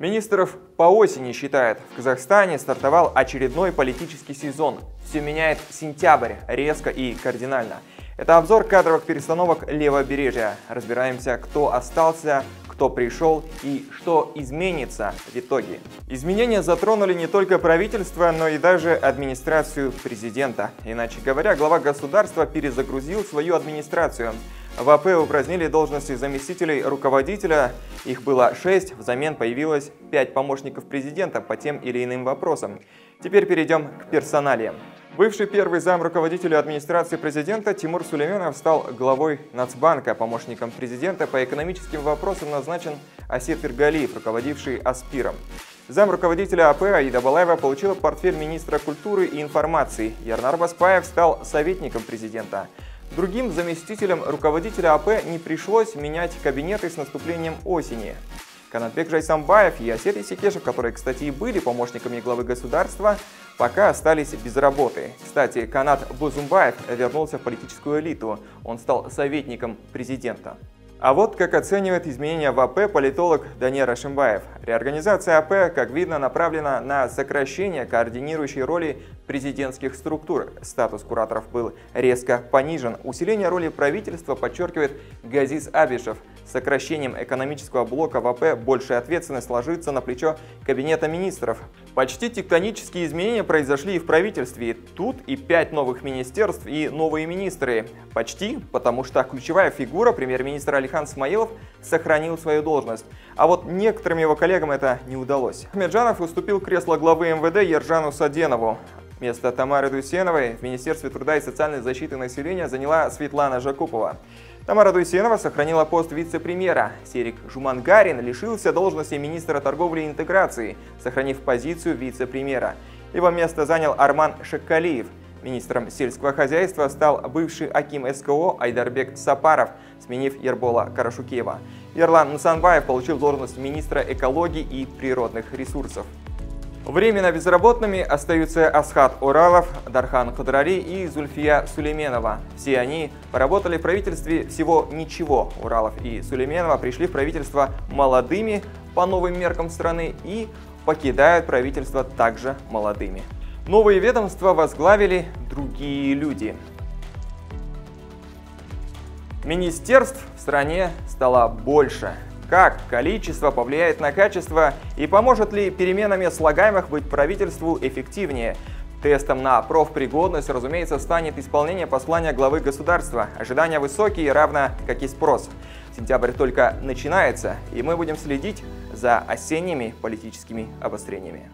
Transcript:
Министров по осени считает, в Казахстане стартовал очередной политический сезон. Все меняет сентябрь резко и кардинально. Это обзор кадровых перестановок левобережья. Разбираемся, кто остался, кто пришел и что изменится в итоге. Изменения затронули не только правительство, но и даже администрацию президента. Иначе говоря, глава государства перезагрузил свою администрацию. В АП упразднили должности заместителей руководителя. Их было 6, взамен появилось 5 помощников президента по тем или иным вопросам. Теперь перейдем к персоналиям. Бывший первый зам руководителя администрации президента Тимур Сулейменов стал главой Нацбанка. Помощником президента по экономическим вопросам назначен Асет Иргалиев, руководивший Аспиром. Зам руководителя АП Аида Балаева получила портфель министра культуры и информации. Ярнар Баспаев стал советником президента. Другим заместителям руководителя АП не пришлось менять кабинеты с наступлением осени. Канатбек Жайсамбаев и Асет Исекешев, которые, кстати, и были помощниками главы государства, пока остались без работы. Кстати, Канат Бозумбаев вернулся в политическую элиту. Он стал советником президента. А вот как оценивает изменения в АП политолог Данияр Ашимбаев. Реорганизация АП, как видно, направлена на сокращение координирующей роли президентских структур. Статус кураторов был резко понижен. Усиление роли правительства подчеркивает Газиз Абишев. Сокращением экономического блока в АП большая ответственность ложится на плечо Кабинета министров. Почти тектонические изменения произошли и в правительстве. Тут и пять новых министерств, и новые министры. Почти, потому что ключевая фигура, премьер-министр Алихан Смаилов, сохранил свою должность. А вот некоторым его коллегам это не удалось. Ахмеджанов уступил кресло главы МВД Ержану Саденову. Место Тамары Дусеновой в Министерстве труда и социальной защиты населения заняла Светлана Жакупова. Тамара Дуйсенова сохранила пост вице-премьера. Серик Жумангарин лишился должности министра торговли и интеграции, сохранив позицию вице-премьера. Его место занял Арман Шакалиев. Министром сельского хозяйства стал бывший Аким СКО Айдарбек Сапаров, сменив Ербола Карашукева. Ерлан Насанбаев получил должность министра экологии и природных ресурсов. Временно безработными остаются Асхат Уралов, Дархан Хадрари и Зульфия Сулейменова. Все они поработали в правительстве всего ничего. Уралов и Сулейменова пришли в правительство молодыми по новым меркам страны и покидают правительство также молодыми. Новые ведомства возглавили другие люди. Министерств в стране стало больше как количество повлияет на качество и поможет ли переменами слагаемых быть правительству эффективнее. Тестом на профпригодность, разумеется, станет исполнение послания главы государства. Ожидания высокие, равно как и спрос. Сентябрь только начинается, и мы будем следить за осенними политическими обострениями.